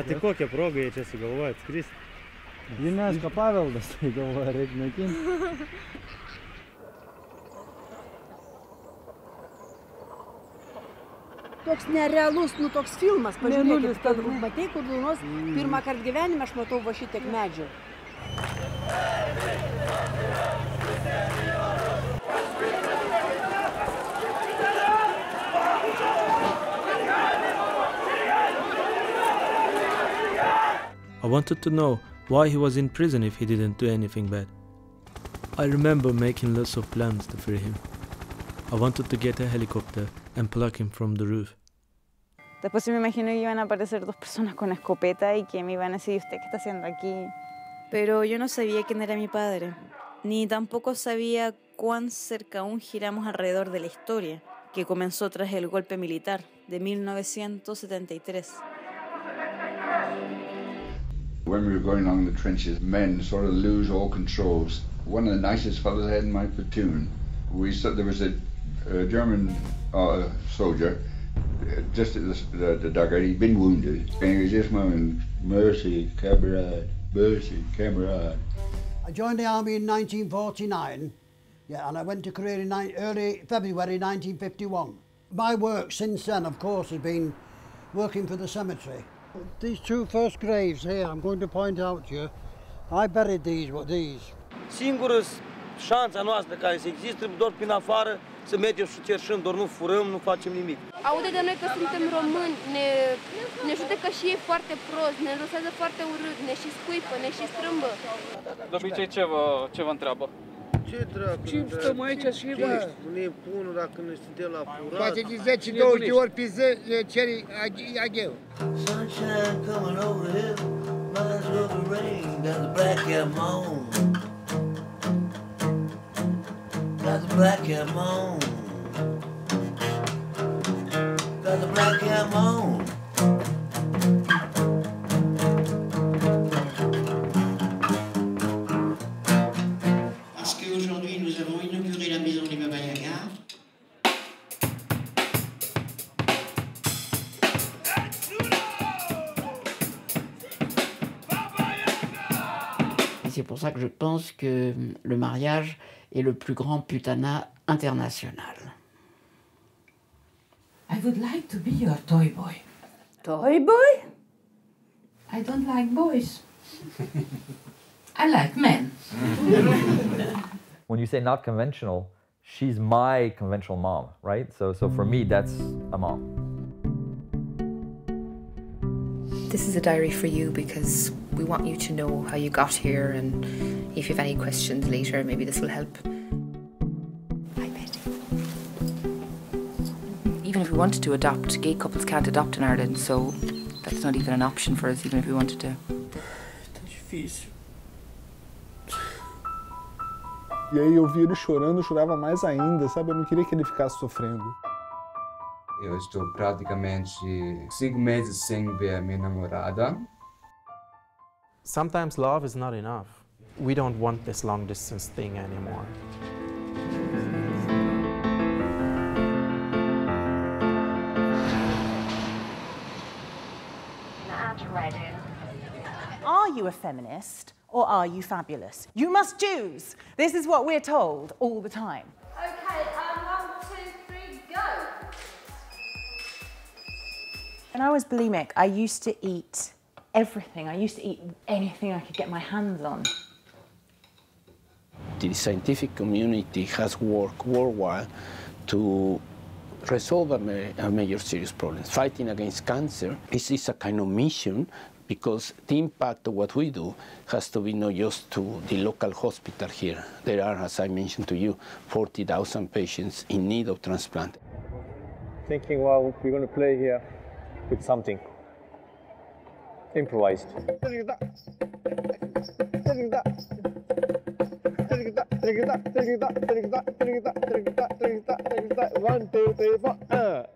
A tai kokią progą jie čia sugalvoja atskristi? UNESCO paveldas, tai galvoja, reikia naikinti. Toks nerealus, nu toks filmas, pažiūrėkit, kad matai, kur nors pirmą kartą gyvenime aš matau va šitiek medžių. I wanted to know why he was in prison if he didn't do anything bad. I remember making lots of plans to free him. I wanted to get a helicopter and pluck him from the roof. Después se me imaginó que iban a aparecer dos personas con escopeta y que me iban a decir, ¿usted qué está haciendo aquí? Pero yo no sabía quién era mi padre, ni tampoco sabía cuán cerca aún giramos alrededor de la historia, que comenzó tras el golpe militar de 1973. When we were going along the trenches, men sort of lose all controls. One of the nicest fellows I had in my platoon, we said there was a, a German uh, soldier uh, just at the, the, the dugout. He'd been wounded, and he was just moaning, "Mercy, comrade, mercy, comrade." I joined the army in 1949, yeah, and I went to Korea in early February 1951. My work since then, of course, has been working for the cemetery. These two first graves here, I'm going to point out to you, I buried these, what these. Singură șansa noastră care se există, doar prin afară, să mergem și cerșăm, doar nu furăm, nu facem nimic. Aude de noi că suntem români, ne, ne judecă și ei foarte prost, ne înrosează foarte urât, ne și scuipă, ne și strâmbă. De obicei ce vă, ce vă întreabă? Ce dracu? Ce stăm aici și Ce bă? ești nebunul dacă ne suntem la furat? Poate de 10-20 ori pe zi le ceri agheu. Sunshine coming over here, might as well be rain. Got the black cat moan. Got the black cat moan. Got the black c'est pour ça que je pense que le mariage est le plus grand putanat international. I would like to be your toy boy. Toy boy? I don't like boys. I like men. when you say not conventional, she's my conventional mom, right? So, so for me, that's a mom. This is a diary for you because we want you to know how you got here and if you have any questions later, maybe this will help. Hi, Betty. Even if we wanted to adopt, gay couples can't adopt in Ireland, so that's not even an option for us, even if we wanted to. Tá difícil. E aí eu vi ele chorando, eu chorava mais ainda, sabe? Eu não queria que ele ficasse sofrendo. Eu estou praticamente cinco meses sem ver a minha namorada. Sometimes love is not enough. We don't want this long distance thing anymore. Are you a feminist or are you fabulous? You must choose. This is what we're told all the time. When I was bulimic, I used to eat everything. I used to eat anything I could get my hands on. The scientific community has worked worldwide to resolve a, ma- a major serious problem. Fighting against cancer is, is a kind of mission because the impact of what we do has to be not just to the local hospital here. There are, as I mentioned to you, 40,000 patients in need of transplant. Thinking, well, we're going to play here with something improvised. One, two, three, four. Uh.